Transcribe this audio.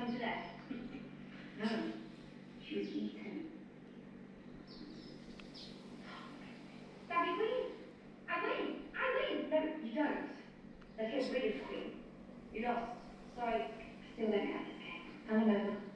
Come to that. No, she was eaten. Daddy, win. I win. I win. No, you don't. Let's get rid of Queen. You lost. Sorry. Still don't have to pay. I'm over.